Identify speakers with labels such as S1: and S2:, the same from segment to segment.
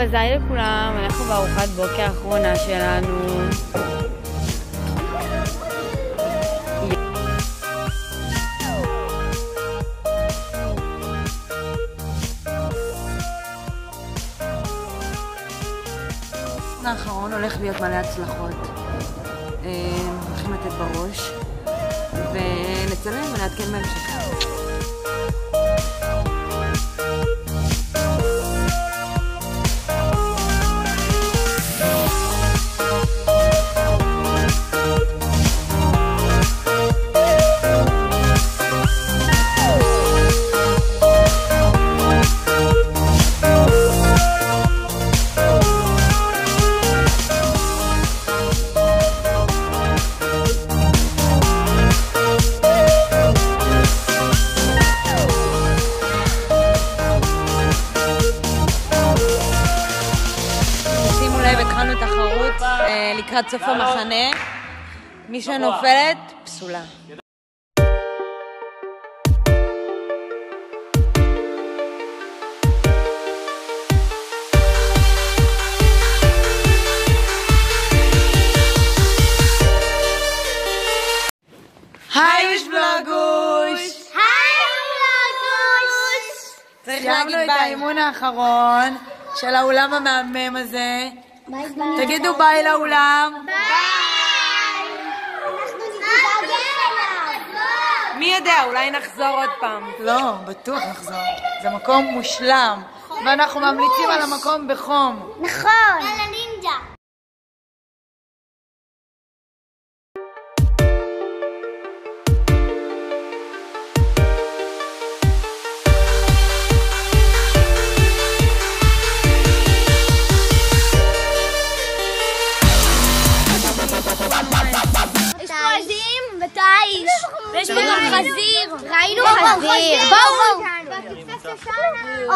S1: היי לכולם, אנחנו בארוחת בוקר האחרונה שלנו. האחרון הולך להיות מלא הצלחות. אה, הולכים לתת בראש, ונצלם ונעדכן בהמשך. התחלנו תחרות אה, לקראת סוף המחנה. מי שנופלת, פסולה. היי, בלוגוש! צריך להגיד את האימון האחרון של האולם המהמם הזה. תגידו ביי לאולם. מי יודע, אולי נחזור עוד פעם. לא, בטוח נחזור. זה מקום מושלם, ואנחנו ממליצים על המקום בחום.
S2: נכון. ראינו חזיר. בואו.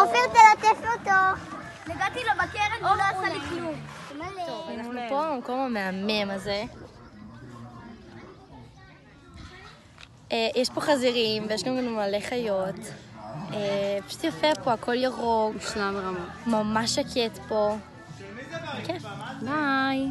S2: אופיר תלטף אותו. נגעתי לו בקרן והוא לא עשה לי כלום.
S3: אנחנו פה במקום המהמם הזה. אה, יש פה חזירים ויש גם מלא חיות. אה, פשוט יפה פה, הכל ירוק.
S1: מושלם ברמה.
S3: ממש שקט פה. כיף. ביי.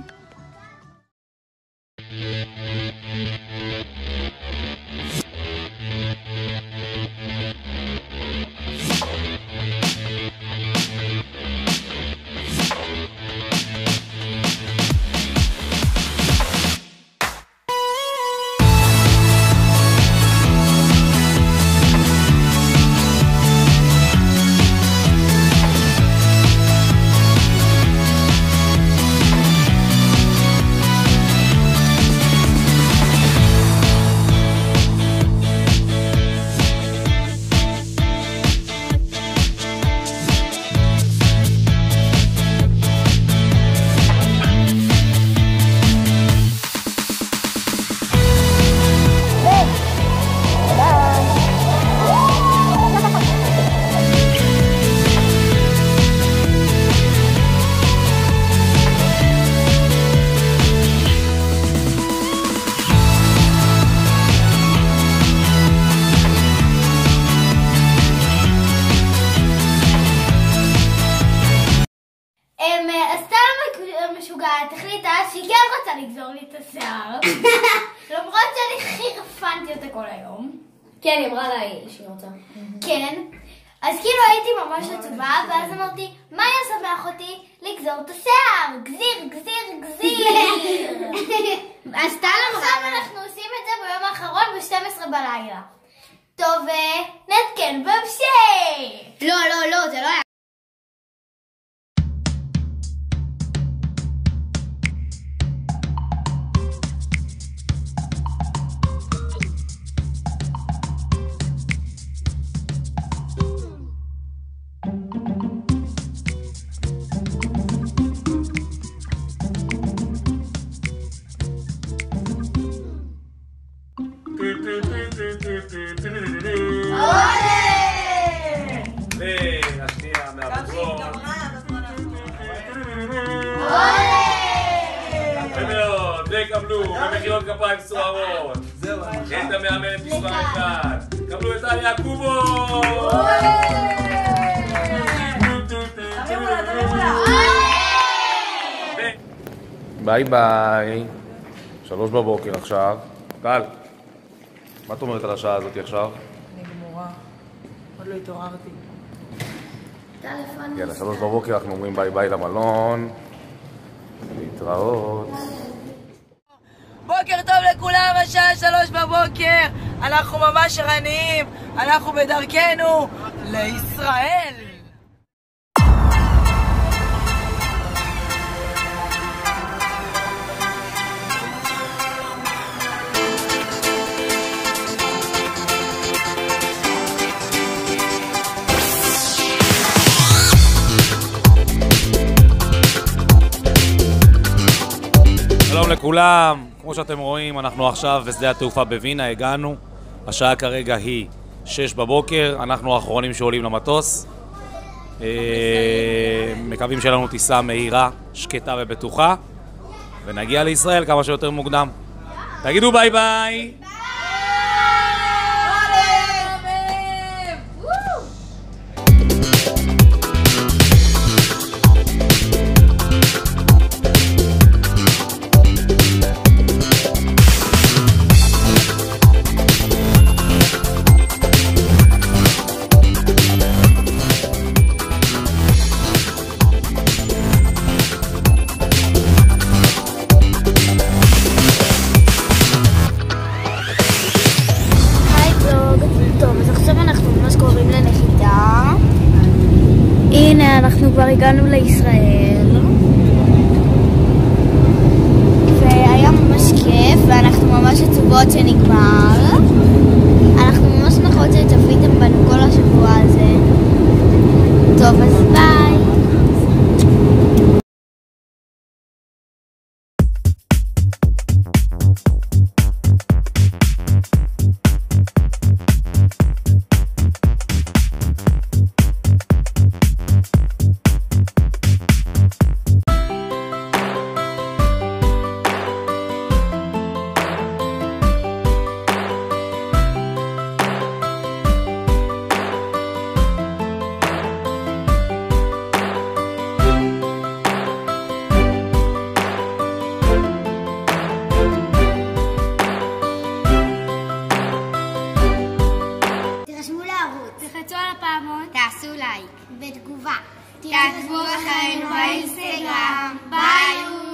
S2: השיער. למרות שאני חירפנתי אותה כל היום.
S4: כן, היא אמרה לה שהיא רוצה.
S2: כן. אז כאילו הייתי ממש עצובה, ואז אמרתי, מה ישמח אותי? לגזור את השיער. גזיר, גזיר, גזיר.
S4: עשתה לנו...
S2: עכשיו אנחנו עושים את זה ביום האחרון ב-12 בלילה. טוב,
S5: וקבלו במחיאות כפיים סוערות. את המאמנת מספר אחד. קבלו את טליה קובו!
S2: אה,
S5: ביי ביי. שלוש בבוקר עכשיו. טל, מה את אומרת על השעה הזאת עכשיו?
S1: אני גמורה. עוד לא התעוררתי.
S5: יאללה, שלוש בבוקר אנחנו אומרים ביי ביי למלון. להתראות.
S1: בוקר טוב לכולם, השעה שלוש בבוקר. אנחנו ממש ערניים. אנחנו בדרכנו לישראל.
S5: לכולם, כמו שאתם רואים, אנחנו עכשיו בשדה התעופה בווינה, הגענו. השעה כרגע היא שש בבוקר, אנחנו האחרונים שעולים למטוס. אה, מקווים שיהיה לנו טיסה מהירה, שקטה ובטוחה, ונגיע לישראל כמה שיותר מוקדם. תגידו ביי ביי!
S4: הגענו לישראל. והיה ממש כיף, ואנחנו ממש עצובות שנגמר.
S2: תלחצו על הפעמון. תעשו לייק. בתגובה. תעזבו לכם באינסטגרם. ביי!